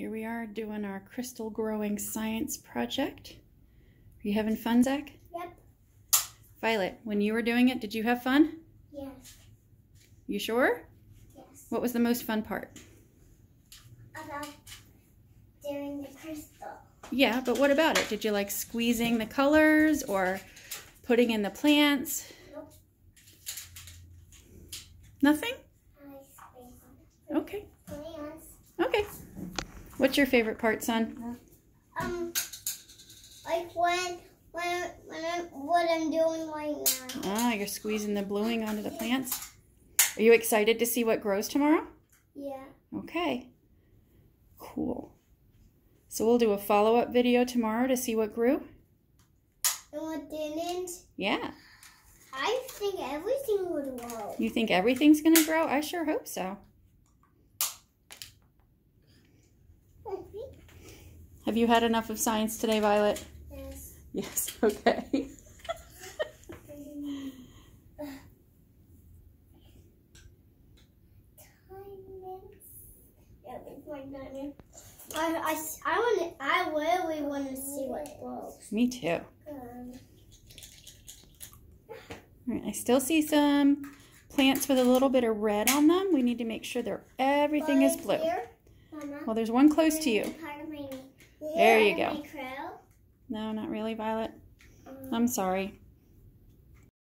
Here we are doing our crystal growing science project. Are you having fun, Zach? Yep. Violet, when you were doing it, did you have fun? Yes. You sure? Yes. What was the most fun part? About doing the crystal. Yeah, but what about it? Did you like squeezing the colors or putting in the plants? Nope. Nothing? Okay. What's your favorite part, son? Um, like when when when I'm what I'm doing right now. Ah, you're squeezing the bluing onto the plants. Are you excited to see what grows tomorrow? Yeah. Okay. Cool. So we'll do a follow-up video tomorrow to see what grew? And what didn't? Yeah. I think everything would grow. You think everything's going to grow? I sure hope so. Have you had enough of science today, Violet? Yes. Yes. Okay. I, I, I want I really want to see what grows. Me too. Um, All right, I still see some plants with a little bit of red on them. We need to make sure they're everything is blue. Well, there's one close to you. Part of my- There you go. No, not really, Violet. Um, I'm sorry.